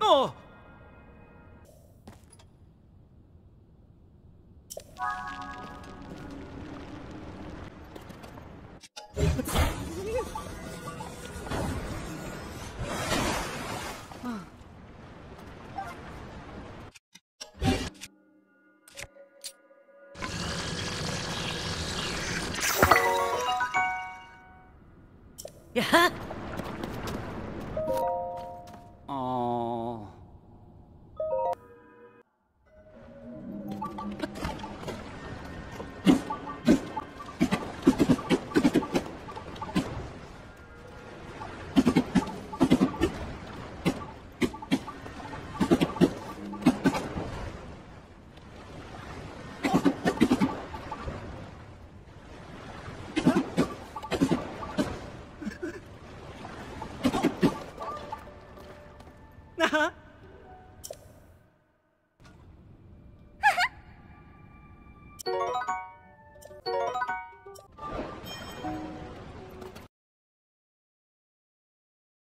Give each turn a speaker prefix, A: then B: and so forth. A: Oh!
B: やっか Ha ha!